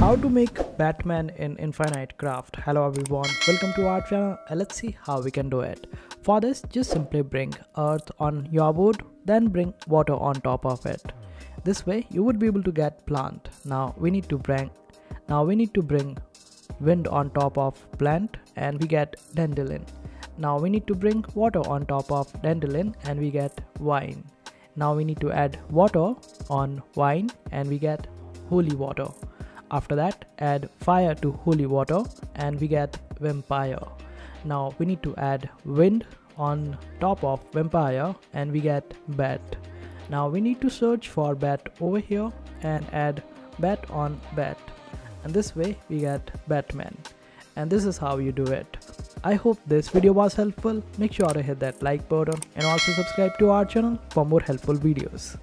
how to make batman in infinite craft. Hello everyone. Welcome to our channel. And let's see how we can do it. For this just simply bring earth on your board then bring water on top of it. This way you would be able to get plant. Now we need to bring now we need to bring wind on top of plant and we get dandelion. Now we need to bring water on top of dandelion and we get wine. now we need to add water on wine and we get holy water after that add fire to holy water and we get vampire. Now we need to add wind on top of vampire and we get bat. Now we need to search for bat over here and add bat on bat. And this way we get batman. And this is how you do it. I hope this video was helpful. Make sure to hit that like button and also subscribe to our channel for more helpful videos